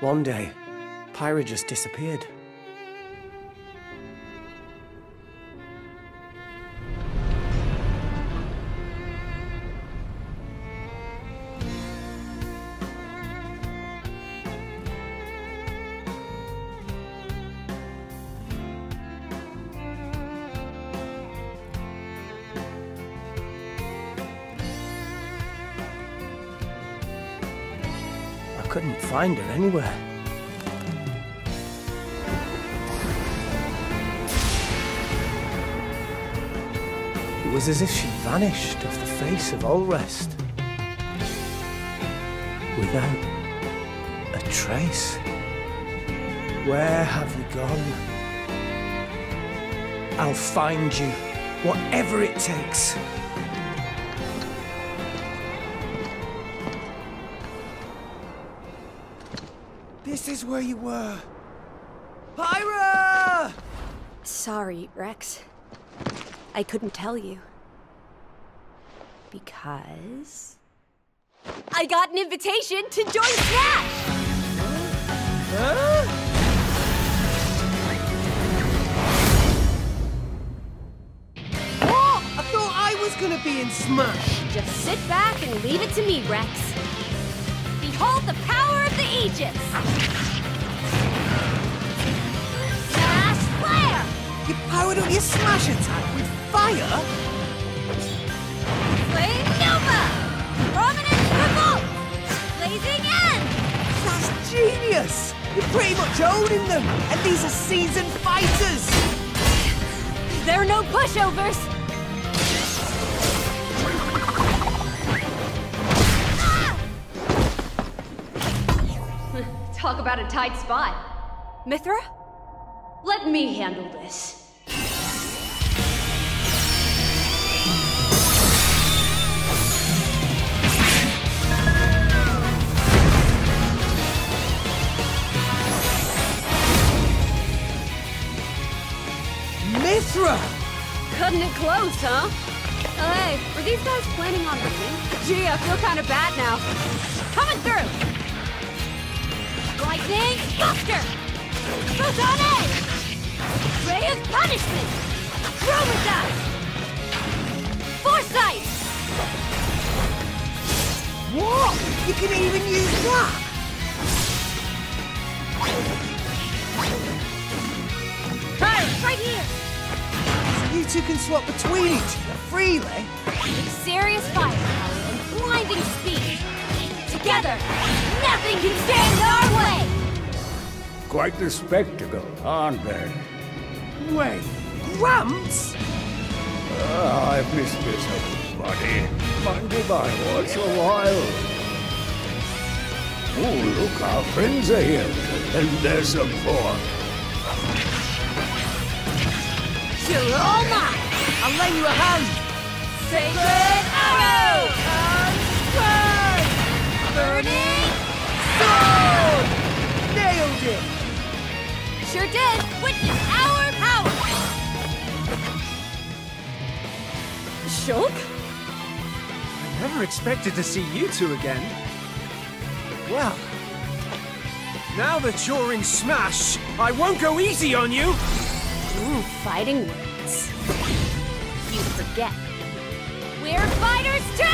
One day, Pyra just disappeared. Couldn't find her anywhere. It was as if she vanished off the face of Alrest. Without a trace. Where have you gone? I'll find you, whatever it takes. This is where you were. Pyra! Sorry, Rex. I couldn't tell you. Because. I got an invitation to join Smash! What? I thought I was gonna be in Smash. Just sit back and leave it to me, Rex. Behold the power of the Aegis! Smash Flare! You powered up your Smash attack with fire? Flame Nova! Prominence Revolt! Blazing End! That's genius! You're pretty much owning them, and these are seasoned fighters! There are no pushovers! Talk about a tight spot. Mythra? Let me handle this. Mythra! Cutting it close, huh? Oh, hey, were these guys planning on winning? Gee, I feel kind of bad now. Coming through! Lightning Buster! Photon Ray of Punishment! Chroma Dust! Foresight! What? You can even use that? Hey, right here! You two can swap between each other freely? With serious firepower and blinding speed. Together, nothing can stand our! Quite the spectacle, aren't they? Wait, Gramps? Ah, I've missed this buddy. Mind if I watch a while? Oh, look, our friends are here and lend their support. You're all mine! I'll lend you a hand! Sacred Arrow! Shulk? Never expected to see you two again. Well, now that you're in Smash, I won't go easy on you! Ooh, fighting words. You forget. We're fighters too!